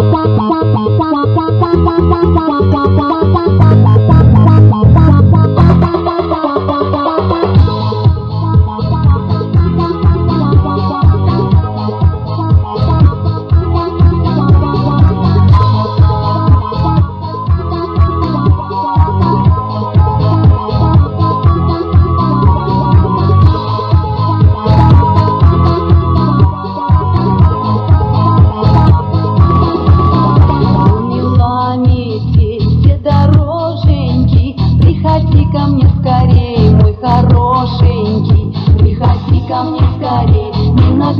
Bye.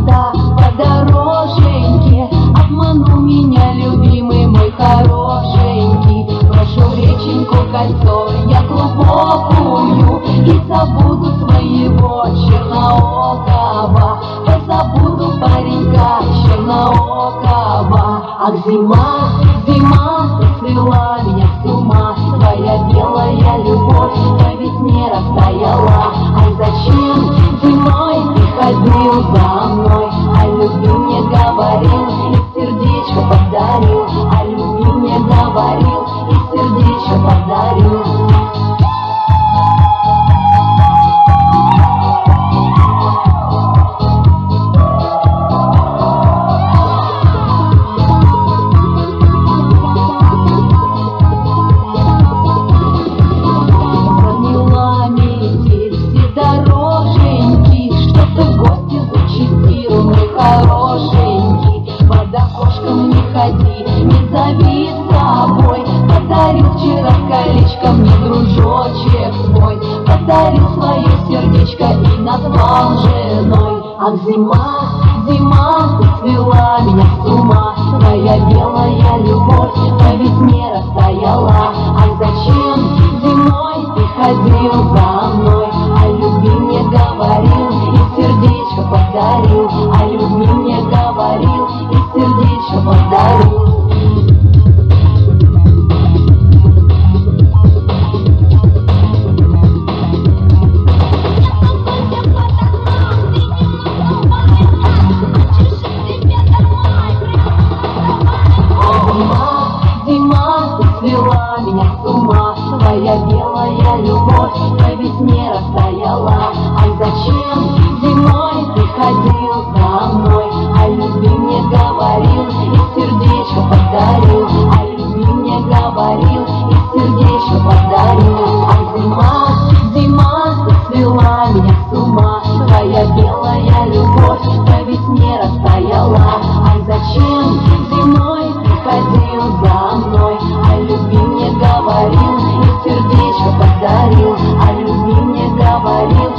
вода подороженьке Обманул меня любимый мой хорошенький. Прошу реченьку кольцо я глубокую И забуду своего черноокого Позабуду паренька черноокого Ах, зима, зима, ты свела меня с ума. Твоя белая хорошенький, под окошком не ходи, не зови с собой. Подарил вчера колечко мне дружочек мой, подарил свое сердечко и назвал женой. А зима, меня с ума, своя белая. говорил, о а любви не говорил.